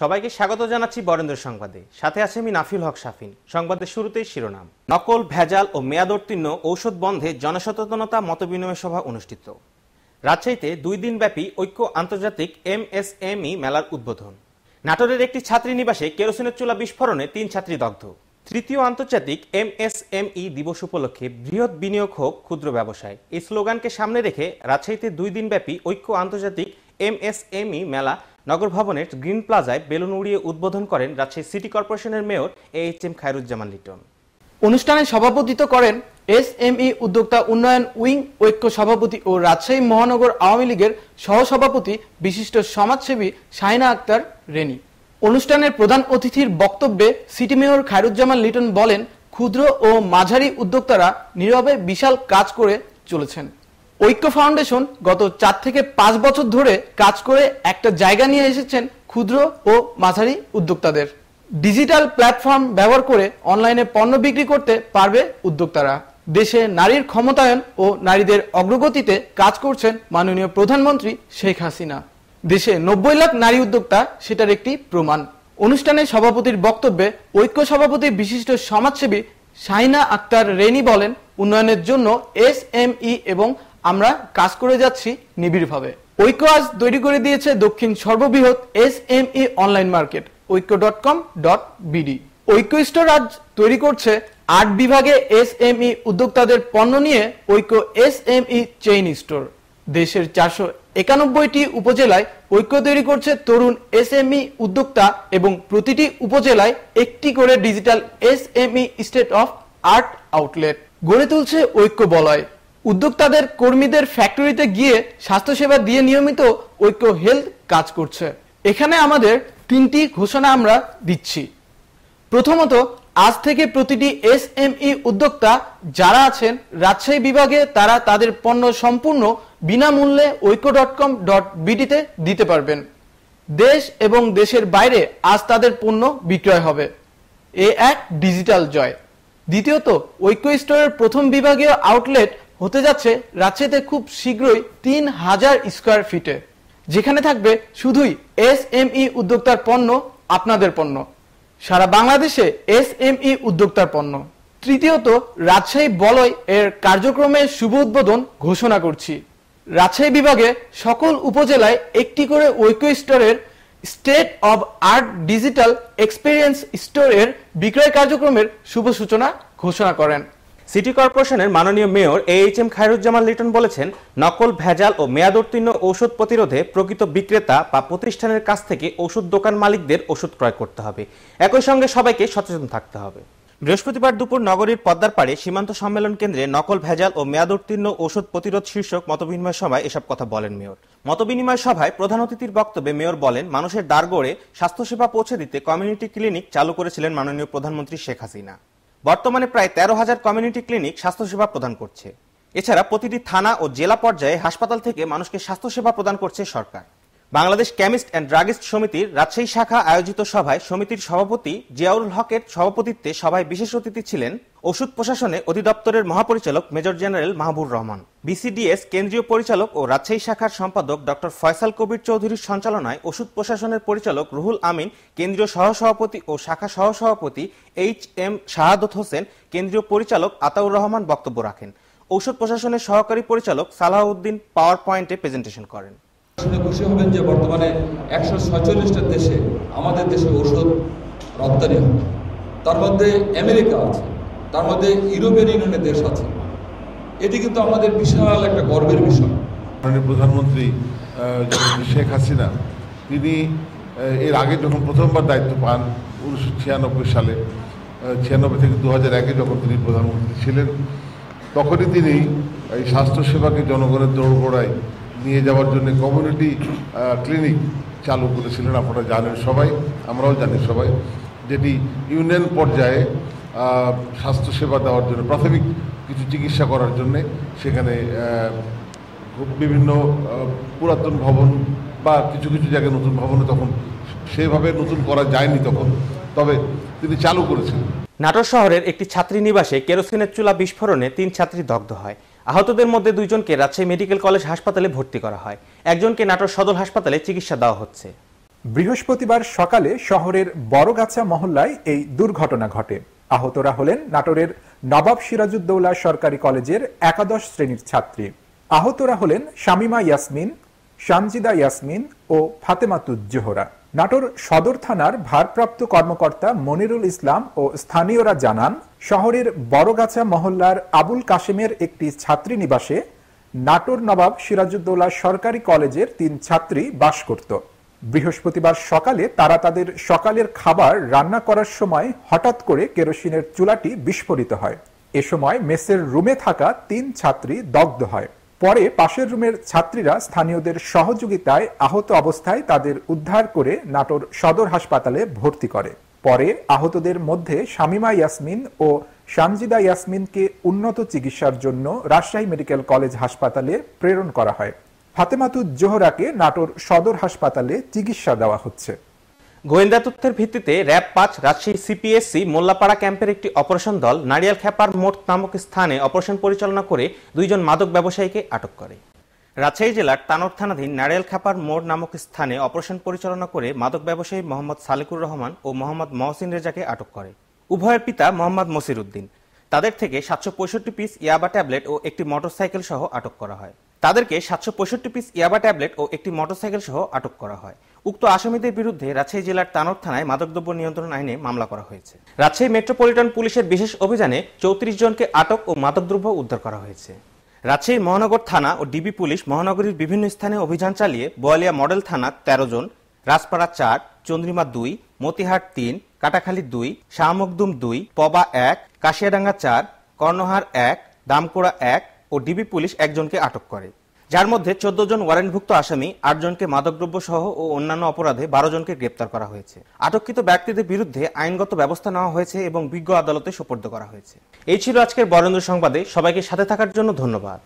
সবাইকে স্বাগত জানাচ্ছি বরেন্দ্র সংবাদে। সাথে আছে আমি নাফিল হক শাফিন। সংবাদের শুরুতেই শিরোনাম। নকল, ভেজাল ও মেয়াদোত্তীর্ণ ঔষধ বন্ধে জনসচেতনতা মতবিনিময় সভা অনুষ্ঠিত। রাজশাহীতে দুই দিনব্যাপী ঐক্য আন্তর্জাতিক এমএসএমই মেলার উদ্বোধন। নাটোরের একটি ছাত্রী নিবাসে কেরোসিনের চুলা বিস্ফোরণে তিন ছাত্রী দগ্ধ। তৃতীয় আন্তর্জাতিক এমএসএমই দিবস উপলক্ষে বৃহৎ বিনিয়োগ হোক ক্ষুদ্র ব্যবসায়। এই স্লোগানকে সামনে রেখে রাজশাহীতে দুই দিনব্যাপী ঐক্য আন্তর্জাতিক এমএসএমই মেলা নগর ভবনের গ্রিন প্লাজায় বেলুন উড়িয়ে উদ্বোধন করেন রাজশাহী সিটি কর্পোরেশনের mayor A H M Khairuzzaman Liton. অনুষ্ঠানে সভাপতিত্ব করেন এসএমই উদ্যোক্তা উন্নয়ন উইং ঐক্য সভাপতি ও রাজশাহী মহানগর আওয়ামী লীগের সহসভাপতি বিশিষ্ট সমাজসেবী শাহিনা আক্তার রেনি। অনুষ্ঠানের প্রধান অতিথির বক্তব্যে সিটি মেয়র খায়রুজ্জামান লিটন বলেন, ক্ষুদ্র ও মাঝারি উদ্যোক্তারা নীরবে বিশাল কাজ করে চলেছেন। ঐক্য ফাউন্ডেশন গত চার থেকে পাঁচ বছর ধরে কাজ করে একটা জায়গা নিয়ে এসেছেন ক্ষুদ্র ও মাঝারি উদ্যোক্তাদের। ডিজিটাল প্ল্যাটফর্ম ব্যবহার করে অনলাইনে পণ্য বিক্রি করতে পারবে উদ্যোক্তারা। দেশে নারীর ক্ষমতায়ন ও নারীদের অগ্রগতিতে কাজ করছেন মাননীয় প্রধানমন্ত্রী শেখ হাসিনা। দেশে নব্বই লাখ নারী উদ্যোক্তা সেটার একটি প্রমাণ। অনুষ্ঠানে সভাপতির বক্তব্যে ঐক্য সভাপতি বিশিষ্ট সমাজসেবী শাহিনা আক্তার রেনি বলেন, উন্নয়নের জন্য এস এম ই এবং আমরা কাজ করে যাচ্ছি নিবিড়ভাবে। ঐক্য আজ তৈরি করে দিয়েছে দক্ষিণ সর্ববৃহৎ S M E online market, Oikko dot com dot BD. Oikko store আজ তৈরি করছে আট বিভাগে এস এম ই উদ্যোক্তাদের পণ্য নিয়ে ঐক্য S M E chain store. দেশের চারশো একানব্বইটি উপজেলায় ঐক্য তৈরি করছে তরুণ এস এম ই উদ্যোক্তা এবং প্রতিটি উপজেলায় একটি করে digital S M E state of art outlet. গড়ে তুলছে ঐক্য বলয়। উদ্যোক্তাদের কর্মীদের ফ্যাক্টরিতে গিয়ে স্বাস্থ্যসেবা দিয়ে নিয়মিত ঐক্য হেলথ কাজ করছে। এখানে আমাদের তিনটি ঘোষণা আমরা দিচ্ছি। প্রথমত, আজ থেকে প্রতিটি এস উদ্যোক্তা যারা আছেন রাজশাহী বিভাগে তারা তাদের পণ্য সম্পূর্ণ বিনামূল্যে ঐক্য ডট কম ডট বিডিতে দিতে পারবেন। দেশ এবং দেশের বাইরে আজ তাদের পণ্য বিক্রয় হবে। এ এক ডিজিটাল জয়। দ্বিতীয়ত, ঐক্য স্টোরের প্রথম বিভাগীয় আউটলেট হতে যাচ্ছে রাজশাহীতে খুব শীঘ্রই তিন হাজার স্কোয়ার ফিটে, যেখানে থাকবে শুধুই এস এম ই উদ্যোক্তার পণ্য, আপনাদের পণ্য। সারা বাংলাদেশে এস এম ই উদ্যোক্তার পণ্য। তৃতীয়ত, রাজশাহী বলয় এর কার্যক্রমের শুভ উদ্বোধন ঘোষণা করছি। রাজশাহী বিভাগে সকল উপজেলায় একটি করে ঐক্য স্টোরের state of art digital experience স্টোরের বিক্রয় কার্যক্রমের শুভ সূচনা ঘোষণা করেন। সিটি কর্পোরেশনের মাননীয় mayor A H M Khairuzzaman Liton বলেছেন, নকল ভেজাল ও মেয়াদোত্তীর্ণ ঔষধ প্রতিরোধে প্রকৃত বিক্রেতা বা প্রতিষ্ঠানের কাছ থেকে ওষুধ দোকান মালিকদের ওষুধ ক্রয় করতে হবে। একই সঙ্গে সবাইকে সচেতন থাকতে হবে। বৃহস্পতিবার দুপুর নগরীর পদ্মার পাড়ে সীমান্ত সম্মেলন কেন্দ্রে নকল ভেজাল ও মেয়াদোত্তীর্ণ ঔষধ প্রতিরোধ শীর্ষক মতবিনিময় সভায় এসব কথা বলেন মেয়র। মতবিনিময় সভায় প্রধান অতিথির বক্তব্যে মেয়র বলেন, মানুষের দ্বারগড়ে স্বাস্থ্যসেবা পৌঁছে দিতে কমিউনিটি ক্লিনিক চালু করেছিলেন মাননীয় প্রধানমন্ত্রী শেখ হাসিনা। বর্তমানে প্রায় তেরো হাজার কমিউনিটি ক্লিনিক স্বাস্থ্যসেবা প্রদান করছে। এছাড়া প্রতিটি থানা ও জেলা পর্যায়ে হাসপাতাল থেকে মানুষকে স্বাস্থ্যসেবা প্রদান করছে সরকার। বাংলাদেশ কেমিস্ট অ্যান্ড ড্রাগিস্ট সমিতির রাজশাহী শাখা আয়োজিত সভায় সমিতির সভাপতি জিয়াউল হকের সভাপতিত্বে সভায় বিশেষ অতিথি ছিলেন ওষুধ প্রশাসনে অধিদপ্তরের মহাপরিচালক major general Mahbur Rahman. BCDS কেন্দ্রীয় পরিচালক ও রাজশাহী শাখার সম্পাদক ডক্টর ফয়সাল কবির চৌধুরীর সঞ্চালনায় ওষুধ প্রশাসনের পরিচালক রুহুল আমিন, কেন্দ্রীয় সহসভাপতি ও শাখা সহসভাপতি এইচ এম শাহাদত হোসেন, কেন্দ্রীয় পরিচালক আতাউর রহমান বক্তব্য রাখেন। ঔষধ প্রশাসনের সহকারী পরিচালক সালাহউদ্দিন পাওয়ার পয়েন্টে প্রেজেন্টেশন করেন। খুশি হবেন যে বর্তমানে একশো ছয়চল্লিশটা দেশে, আমাদের দেশে ওষুধ রপ্তানি হয় তার মধ্যে আমেরিকা আছে। তার মধ্যে ইউরোপিয়ান ইউনিয়নের দেশ আছে। এটি কিন্তু আমাদের বিশাল একটা গর্বের বিষয়। মাননীয় প্রধানমন্ত্রী শেখ হাসিনা, তিনি এর আগে যখন প্রথমবার দায়িত্ব পান উনিশশো ছিয়ানব্বই সালে ছিয়ানব্বই থেকে দু হাজার একে যখন তিনি প্রধানমন্ত্রী ছিলেন, তখনই তিনি এই স্বাস্থ্যসেবাকে জনগণের দৌড়গোড়ায় নিয়ে যাওয়ার জন্য কমিউনিটি ক্লিনিক চালু করেছিলেন, আপনারা জানেন সবাই, আমরাও জানি সবাই, যেটি ইউনিয়ন পর্যায়ে স্বাস্থ্যসেবা দেওয়ার জন্য প্রাথমিক কিছু চিকিৎসা করার জন্য সেখানে বিভিন্ন পুরাতন ভবন বা কিছু কিছু জায়গায় নতুন ভবনে তখন সেভাবে নতুন করা যায়নি তখন তবে তিনি চালু করেছেন। নাটোর শহরের একটি ছাত্রী নিবাসে কেরোসিনের চুলা বিস্ফোরণে তিন ছাত্রী দগ্ধ হয়। আহতদের মধ্যে দুইজনকে রাজশাহী মেডিকেল কলেজ হাসপাতালে ভর্তি করা হয়। একজনকে নাটোর সদর হাসপাতালে চিকিৎসা দেওয়া হচ্ছে। বৃহস্পতিবার সকালে শহরের বড়গাছা মহল্লায় এই দুর্ঘটনা ঘটে। আহতরা হলেন নাটোরের নবাব সিরাজউদ্দৌলা সরকারি কলেজের একাদশ শ্রেণির ছাত্রী। আহতরা হলেন শামিমা ইয়াসমিন, শামজিদা ইয়াসমিন ও ফাতেমাতুজ্জোহরা। নাটোর সদর থানার ভারপ্রাপ্ত কর্মকর্তা মনিরুল ইসলাম ও স্থানীয়রা জানান, শহরের বড়গাছা মহল্লার আবুল কাশেমের একটি ছাত্রী নিবাসে নাটোর নবাব সিরাজউদ্দৌলা সরকারি কলেজের তিন ছাত্রী বাস করত। বৃহস্পতিবার সকালে তারা তাদের সকালের খাবার রান্না করার সময় হঠাৎ করে কেরোসিনের চুলাটি বিস্ফোরিত হয়। এ সময় মেসের রুমে থাকা তিন ছাত্রী দগ্ধ হয়। পরে পাশের রুমের ছাত্রীরা স্থানীয়দের সহযোগিতায় আহত অবস্থায় তাদের উদ্ধার করে নাটোর সদর হাসপাতালে ভর্তি করে। পরে আহতদের মধ্যে শামিমা ইয়াসমিন ও শামজিদা ইয়াসমিনকে উন্নত চিকিৎসার জন্য রাজশাহী মেডিকেল কলেজ হাসপাতালে প্রেরণ করা হয়। ফাতেমাতুজ জোহরাকে নাটোর সদর হাসপাতালে চিকিৎসা দেওয়া হচ্ছে। গোয়েন্দা তথ্যের ভিত্তিতে র্যাব পাঁচ রাজশাহী সিপিএসসি, মোল্লাপাড়া ক্যাম্পের একটি অপারেশন দল, নারিয়াল খ্যাপার মোট নামক স্থানে অপারেশন পরিচালনা করে দুইজন মাদক ব্যবসায়ীকে আটক করে। রাজশাহী জেলার তানোর থানাধীন নারিয়াল খ্যাপার মোড় নামক স্থানে অপারেশন পরিচালনা করে মাদক ব্যবসায়ী মোহাম্মদ সালেকুর রহমান ও মোহাম্মদ মহসিন রেজাকে আটক করে। উভয়ের পিতা মোহাম্মদ মসির উদ্দিন। তাদের থেকে সাতশো পঁয়ষট্টি পিস ইয়াবা ট্যাবলেট ও একটি মোটরসাইকেল সহ আটক করা হয়। তাদেরকে সাতশো পঁয়ষট্টি পিস ইয়াবা ট্যাবলেট ও একটি মোটরসাইকেল সহ আটক করা হয়। উক্ত আসামিদের বিরুদ্ধে রাজশাহী জেলার তানোর থানায় মাদকদ্রব্য নিয়ন্ত্রণ আইনে মামলা করা হয়েছে। রাজশাহী মেট্রোপলিটন পুলিশের বিশেষ অভিযানে চৌত্রিশ জনকে আটক ও মাদকদ্রব্য উদ্ধার করা হয়েছে। রাজশাহী মহানগর থানা ও ডিবি পুলিশ মহানগরীর বিভিন্ন স্থানে অভিযান চালিয়ে বোয়ালিয়া মডেল থানা তেরো জন, রাজপাড়া চার, চন্দ্রিমা দুই, মতিহাট তিন, কাটাখালী দুই, শাহমকদুম দুই, পবা এক, কাশিয়াডাঙ্গা চার, কর্ণহার এক, দামকোড়া এক ও ডিবি পুলিশ একজনকে আটক করে। যার মধ্যে চোদ্দ জন ওয়ারেন্টভুক্ত আসামি আটজনকে মাদকদ্রব্য সহ ও অন্যান্য অপরাধে বারো জনকে গ্রেপ্তার করা হয়েছে। আটককৃত ব্যক্তিদের বিরুদ্ধে আইনগত ব্যবস্থা নেওয়া হয়েছে এবং বিজ্ঞ আদালতে সোপর্দ করা হয়েছে। এই ছিল আজকের বরেন্দ্র সংবাদে। সবাইকে সাথে থাকার জন্য ধন্যবাদ।